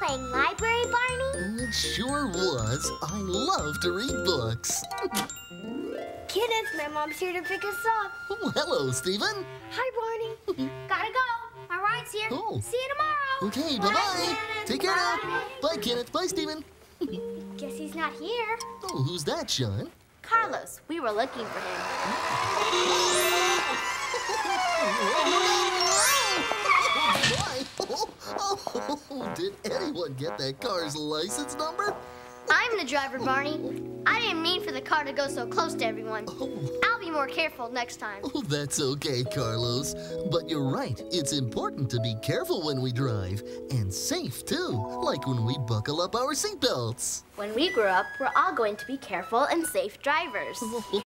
playing library, Barney? It sure was. I love to read books. Kenneth, my mom's here to pick us up. Oh, hello, Stephen. Hi, Barney. Gotta go. My ride's here. Oh. See you tomorrow. Okay, bye-bye. Take care now. Bye. Bye, Kenneth. Bye, Stephen. Guess he's not here. Oh, who's that, Sean? Carlos, we were looking for him. Oh, did anyone get that car's license number? I'm the driver, Barney. I didn't mean for the car to go so close to everyone. Oh. I'll be more careful next time. Oh, that's okay, Carlos. But you're right. It's important to be careful when we drive. And safe, too. Like when we buckle up our seatbelts. When we grow up, we're all going to be careful and safe drivers.